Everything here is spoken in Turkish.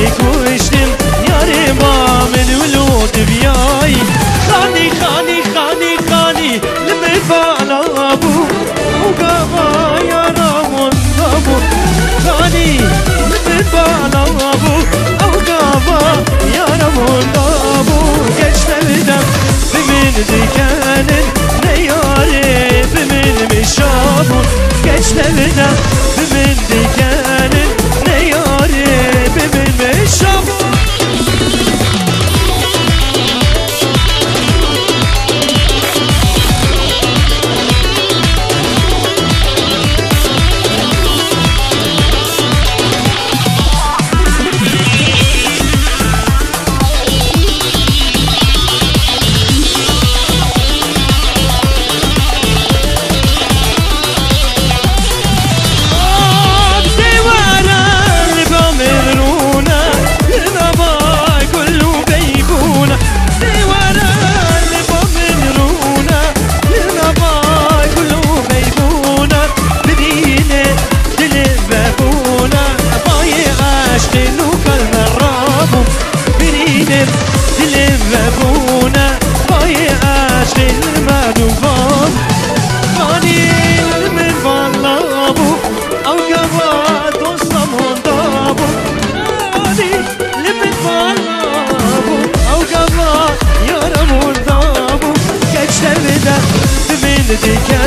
ای کوشتیم یاری با من ولود بیای خانی خانی خانی خانی لمه بالا بو مگاما یارا من دبو خانی لمه بالا بو مگاما یارا من دبو گشتم ببین دیکنن ne yare bimin mişabun Geç devine gidecek